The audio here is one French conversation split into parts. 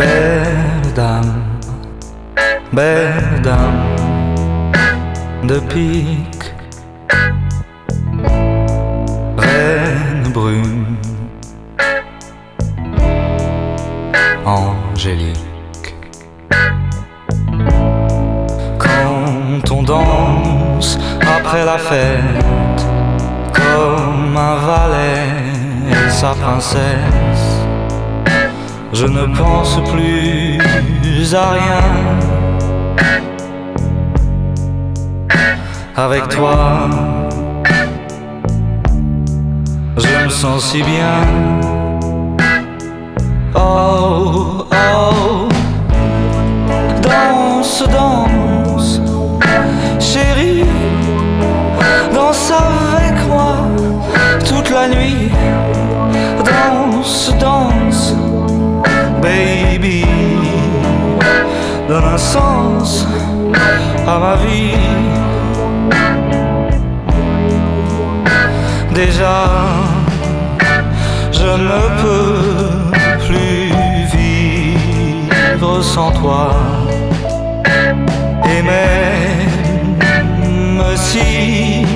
Belle dame, belle dame de pique, reine brune, angélique. Quand on danse après la fête, comme un valet et sa princesse je ne pense plus à rien. Avec toi, je me sens si bien. Oh, un sens à ma vie. Déjà, je ne peux plus vivre sans toi. Et même si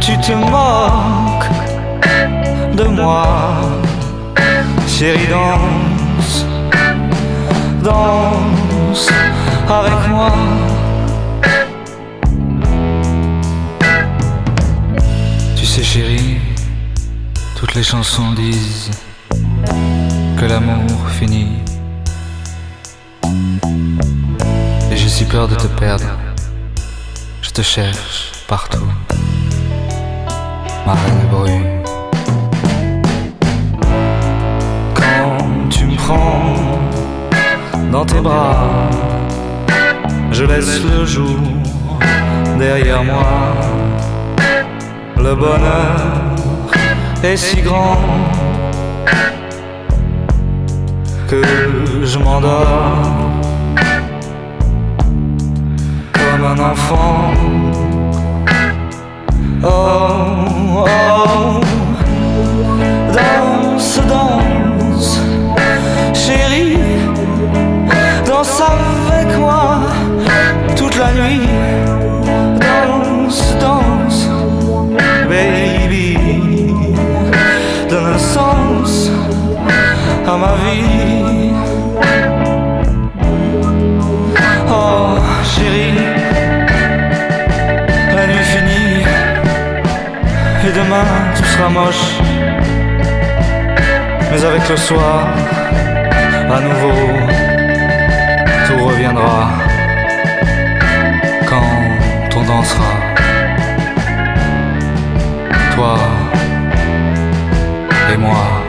tu te moques de moi, chérie, danse, danse avec moi. Tu sais, chérie, toutes les chansons disent que l'amour finit. Et j'ai si peur de te perdre. Je te cherche partout, ma reine brune. tu me prends dans tes bras, je laisse le jour derrière moi. Le bonheur est si grand que je m'endors comme un enfant. Danse, danse, baby, donne un sens à ma vie. Oh, chérie, la nuit finie et demain tout sera moche. Mais avec le soir, à nouveau, tout reviendra toi et moi.